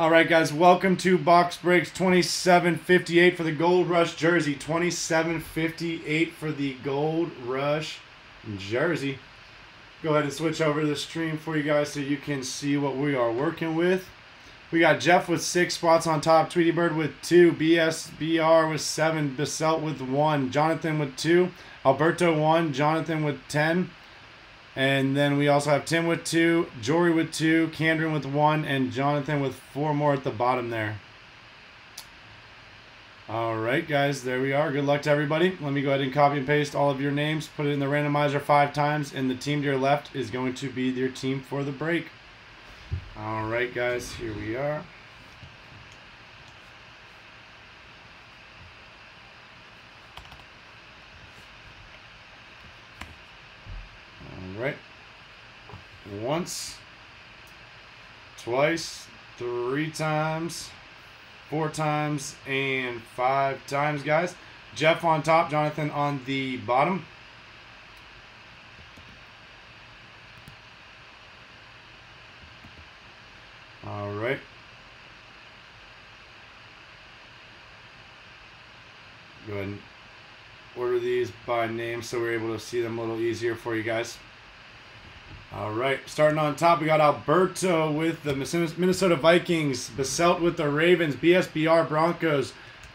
All right, guys, welcome to Box Breaks 2758 for the Gold Rush jersey. 2758 for the Gold Rush jersey. Go ahead and switch over to the stream for you guys so you can see what we are working with. We got Jeff with six spots on top, Tweety Bird with two, BSBR with seven, Baselt with one, Jonathan with two, Alberto one, Jonathan with ten, and then we also have Tim with two, Jory with two, Candron with one, and Jonathan with four more at the bottom there. All right, guys, there we are. Good luck to everybody. Let me go ahead and copy and paste all of your names, put it in the randomizer five times, and the team to your left is going to be your team for the break. All right, guys, here we are. All right. Once, twice, three times, four times, and five times, guys. Jeff on top, Jonathan on the bottom. All right. Go ahead and order these by name so we're able to see them a little easier for you guys. All right, starting on top, we got Alberto with the Minnesota Vikings, Baselt with the Ravens, BSBR Broncos,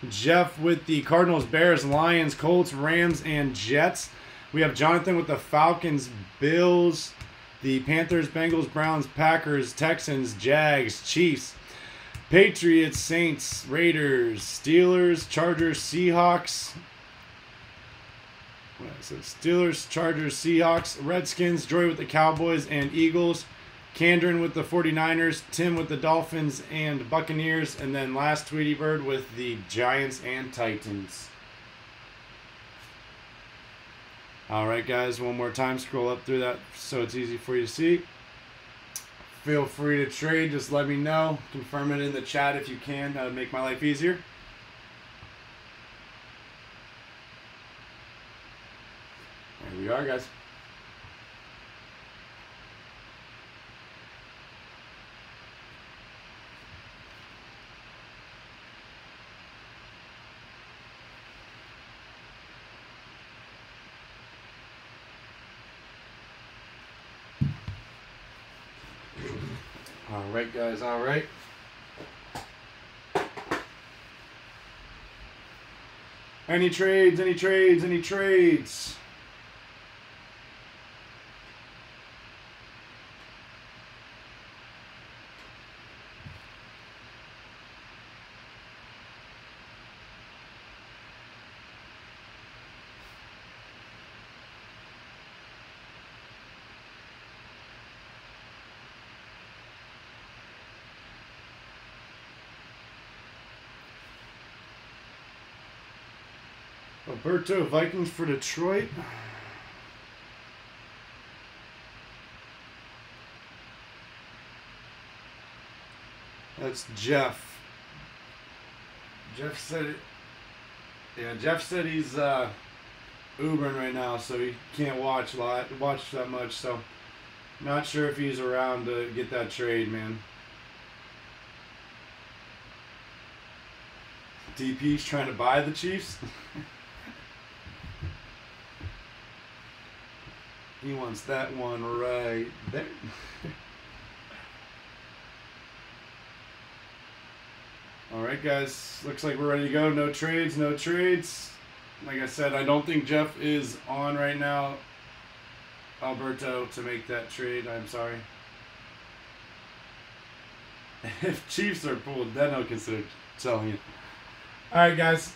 Jeff with the Cardinals, Bears, Lions, Colts, Rams, and Jets. We have Jonathan with the Falcons, Bills, the Panthers, Bengals, Browns, Packers, Texans, Jags, Chiefs, Patriots, Saints, Raiders, Steelers, Chargers, Seahawks. It? Steelers, Chargers, Seahawks, Redskins, Joy with the Cowboys and Eagles, Candron with the 49ers, Tim with the Dolphins and Buccaneers, and then last Tweety Bird with the Giants and Titans. All right, guys, one more time, scroll up through that so it's easy for you to see. Feel free to trade. Just let me know. Confirm it in the chat if you can. That would make my life easier. We are, guys. All right, guys. All right. Any trades? Any trades? Any trades? Alberto Vikings for Detroit. That's Jeff. Jeff said. Yeah, Jeff said he's uh, Ubering right now, so he can't watch a lot, watch that much. So, not sure if he's around to get that trade, man. DP's trying to buy the Chiefs. he wants that one right there. All right, guys. Looks like we're ready to go. No trades, no trades. Like I said, I don't think Jeff is on right now, Alberto, to make that trade. I'm sorry. if Chiefs are pulled, then I'll consider selling it. All right, guys.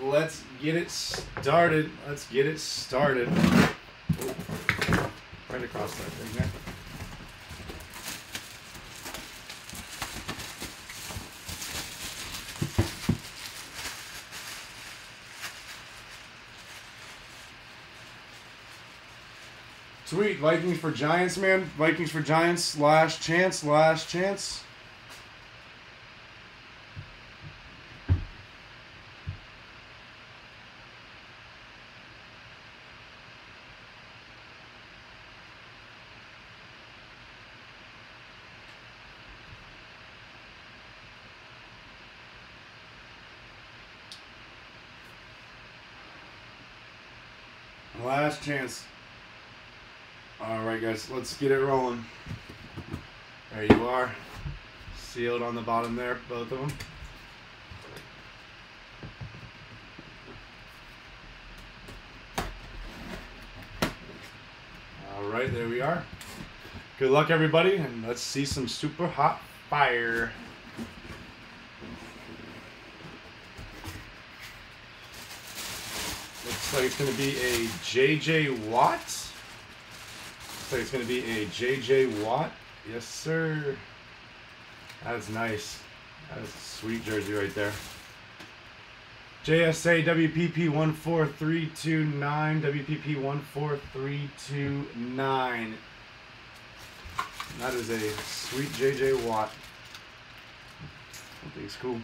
Let's get it started. Let's get it started. Oh, right across that thing there. Sweet. Vikings for Giants, man. Vikings for Giants. Last chance. Last chance. Last chance. All right, guys, let's get it rolling. There you are. Sealed on the bottom there, both of them. All right, there we are. Good luck, everybody, and let's see some super hot fire. Looks like it's going to be a JJ Watt. Looks like it's going to be a JJ Watt. Yes, sir. That's nice. That's a sweet jersey right there. JSA WPP 14329. WPP 14329. That is a sweet JJ Watt. I think it's cool.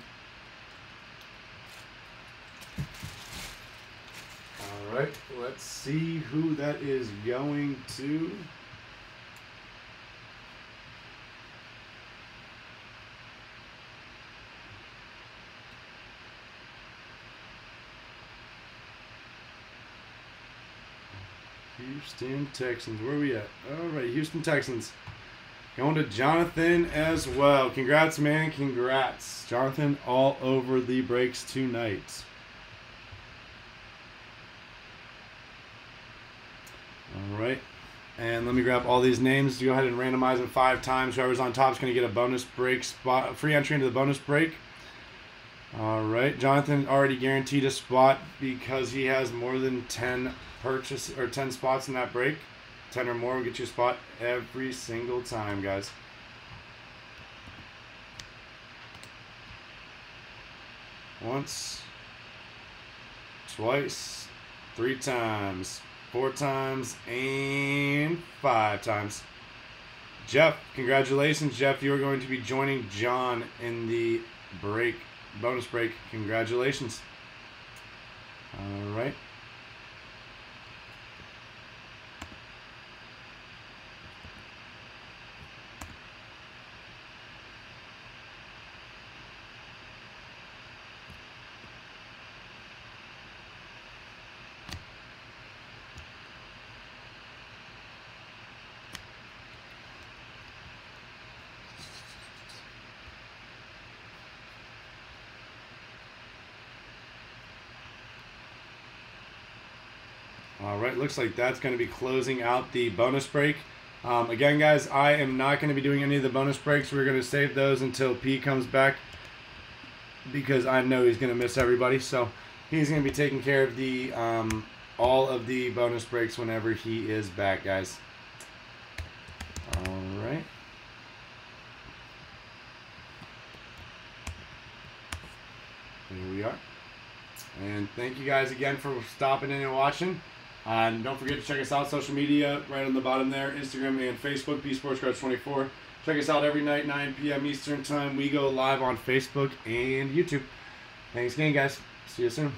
All right, let's see who that is going to. Houston Texans. Where are we at? All right, Houston Texans. Going to Jonathan as well. Congrats, man. Congrats. Jonathan all over the breaks tonight. All right. And let me grab all these names. Go ahead and randomize them five times. Whoever's on top is going to get a bonus break spot, free entry into the bonus break. All right. Jonathan already guaranteed a spot because he has more than 10 purchase or 10 spots in that break. 10 or more will get you a spot every single time, guys. Once, twice, three times, four times, and five times. Jeff, congratulations, Jeff. You are going to be joining John in the break, bonus break. Congratulations. All right. All right, looks like that's going to be closing out the bonus break. Um, again, guys, I am not going to be doing any of the bonus breaks. We're going to save those until P comes back because I know he's going to miss everybody. So he's going to be taking care of the um, all of the bonus breaks whenever he is back, guys. All right. Here we are. And thank you guys again for stopping in and watching. And don't forget to check us out social media right on the bottom there Instagram and Facebook, P Sports Cards 24. Check us out every night, 9 p.m. Eastern Time. We go live on Facebook and YouTube. Thanks again, guys. See you soon.